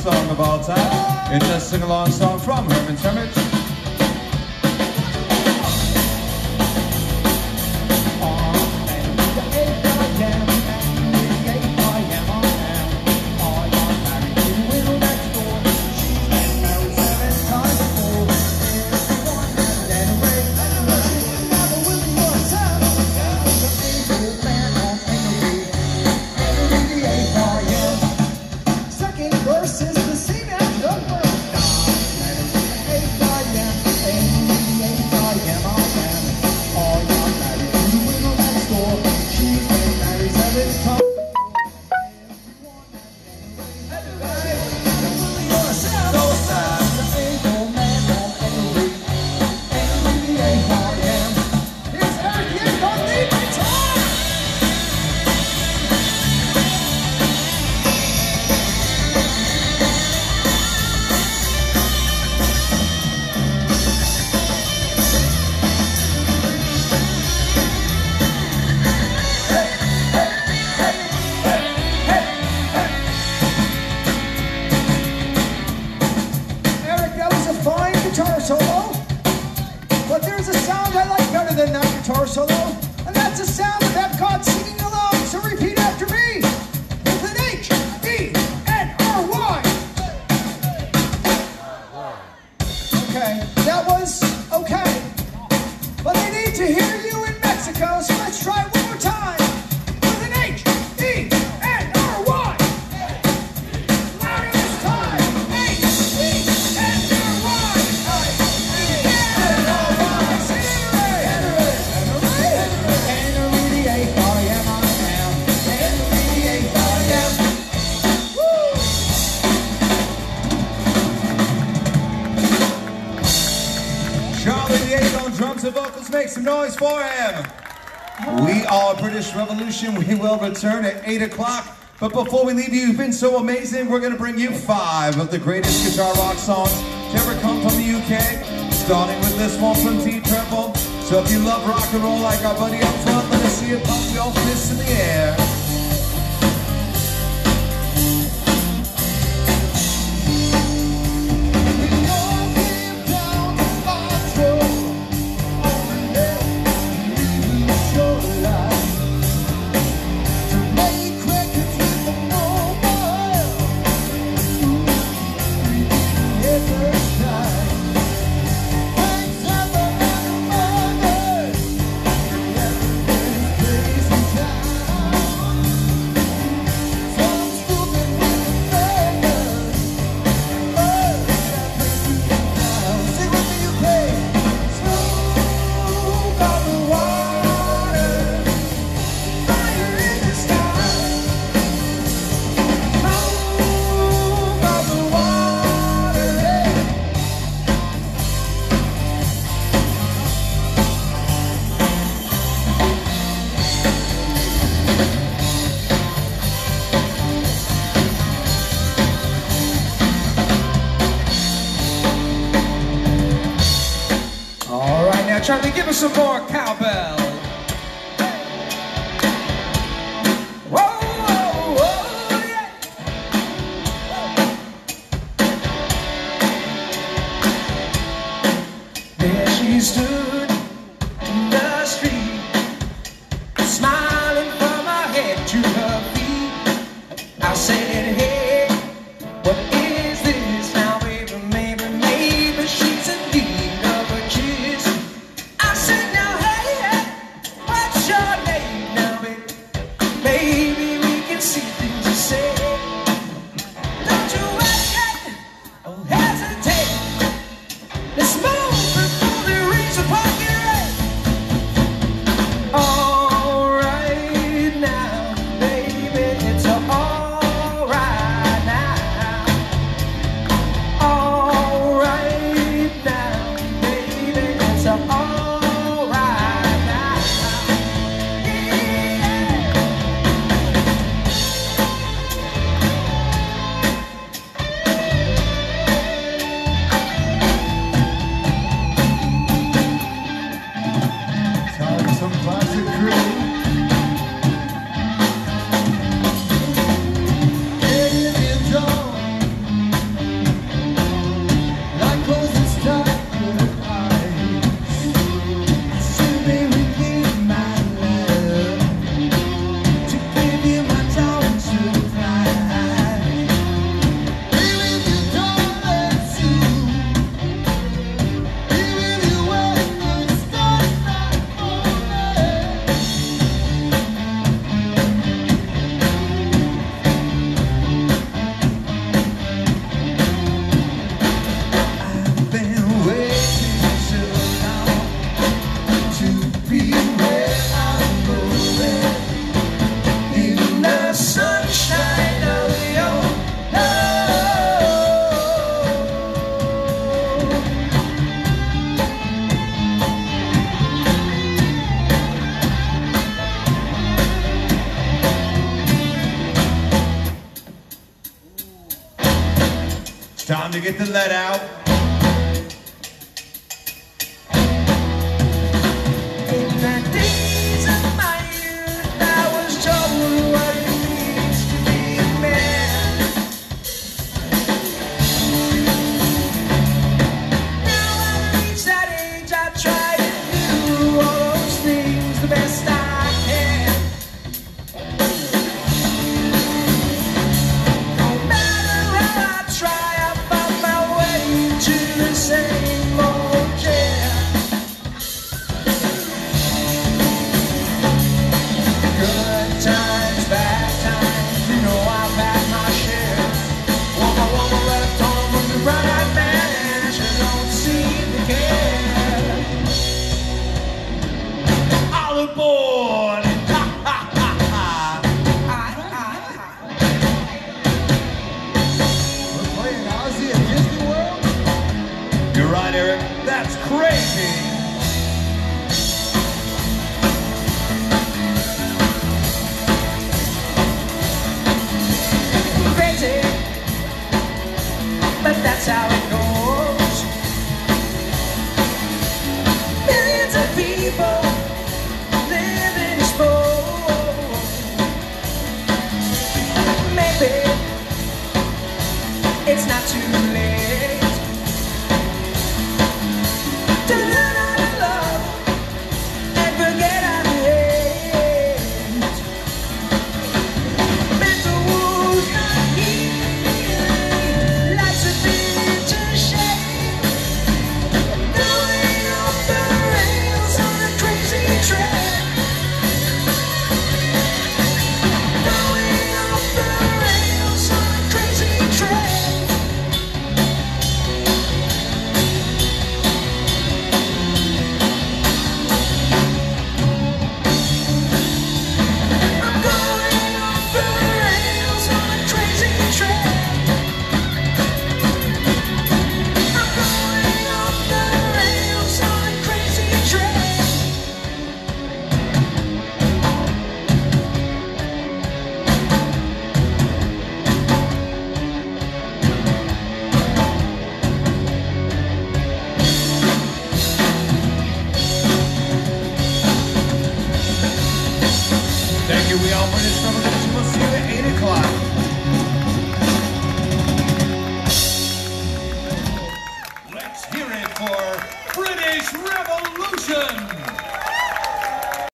song of all time. It's a sing-along song from Herman Hermits. Solo, and that's the sound of Epcot singing along. So repeat after me with an H, E, N, R, Y. Okay, that was okay. But they need to hear you in Mexico, so let's try some noise for him. We are British Revolution. We will return at 8 o'clock. But before we leave you, you've been so amazing. We're going to bring you five of the greatest guitar rock songs to ever come from the UK. Starting with this one from T Tremble. So if you love rock and roll like our buddy up front, let us see it pump your fists in the air. Charlie, give us some more cowbell. Smash! Get the lead out. That's crazy.